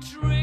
dream.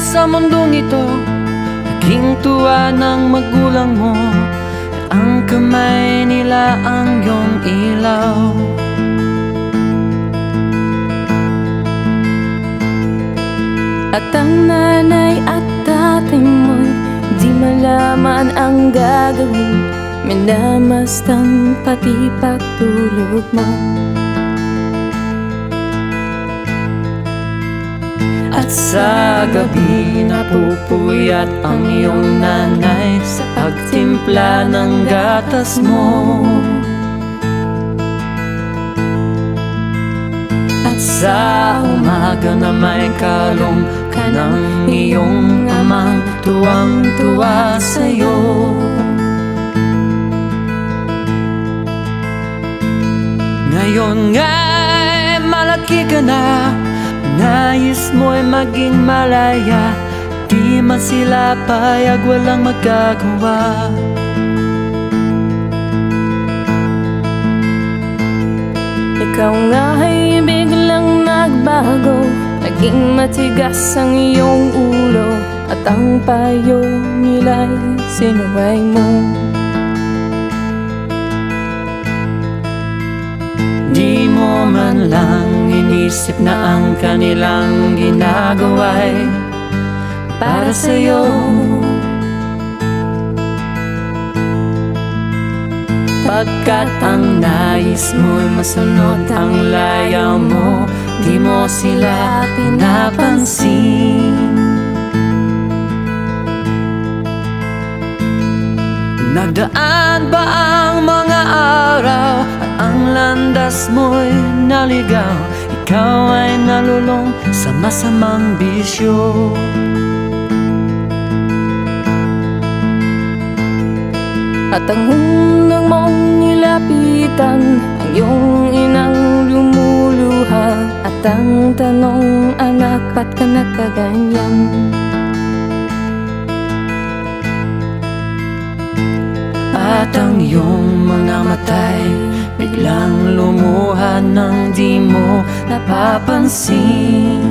Sa mundong ito. Naging tuwa ng magulang mo. Ang kamay nila ang iyong ilaw. At ang nanay at tatay mo'y Di malaman ang gagawin. Minamastan pati pagtulog mo At sa gabi napupuyat ang iyong nanay Sa pagtimpla ng gatas mo. At sa umaga na may kalong ka ng iyong amang Tuwang-tuwa sa'yo. Ngayon nga'y malaki ka na Nais mo'y maging malaya. Di man sila payag walang magagawa Ikaw nga ay biglang nagbago. Naging matigas ang iyong ulo. At ang payo nila'y sinuway mo inisip na ang kanilang ginagawa'y Para sa'yo. Pagkat ang nais mo'y masunod ang layaw mo Di mo sila pinapansin. Nagdaan ba ang mga araw At ang landas mo'y naligaw Ikaw ay nalulong sa masamang bisyo. At ang unang mong nilapitan Ang iyong inang lumuluha. At ang tanong anak ba't ka nagkaganyan At ang iyong mga matay. Biglang lumuha ng di mo napapansin.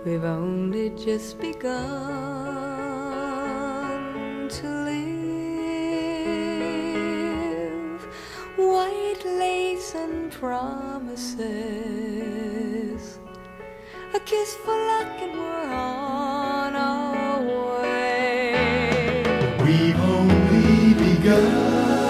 We've only just begun. Promises. A kiss for luck, and we're on our way. We've only begun.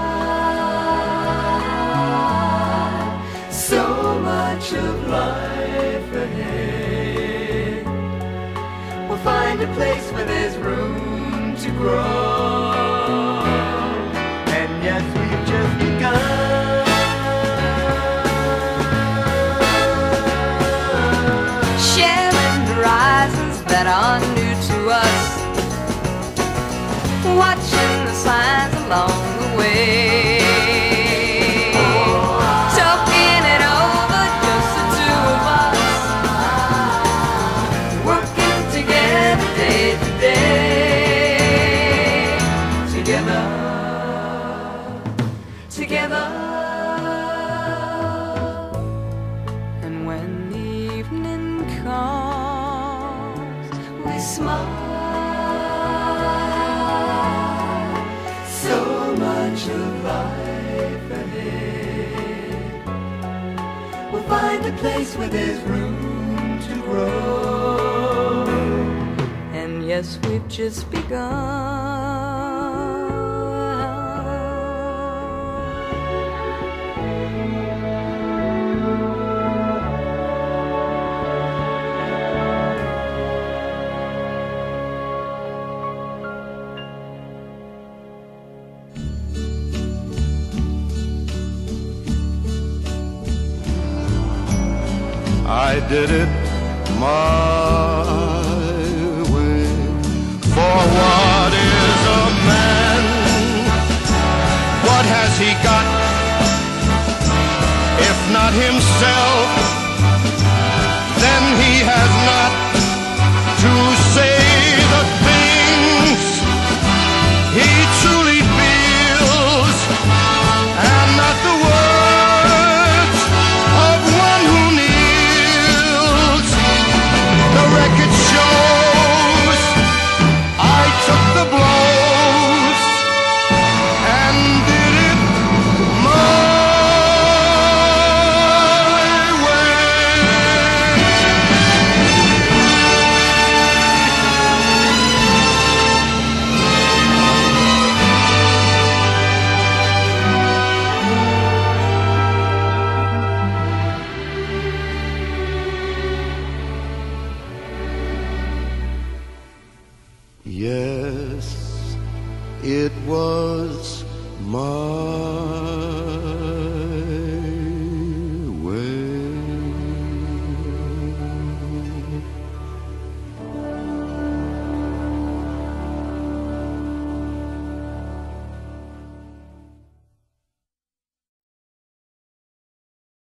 much of life ahead. We'll find a place where there's room to grow. And yes, we've just begun. Sharing horizons that are new to us. Watching the signs along the way. Smile. So much of life ahead. We'll find a place where there's room to grow. And yes, we've just begun. I did it my way. For what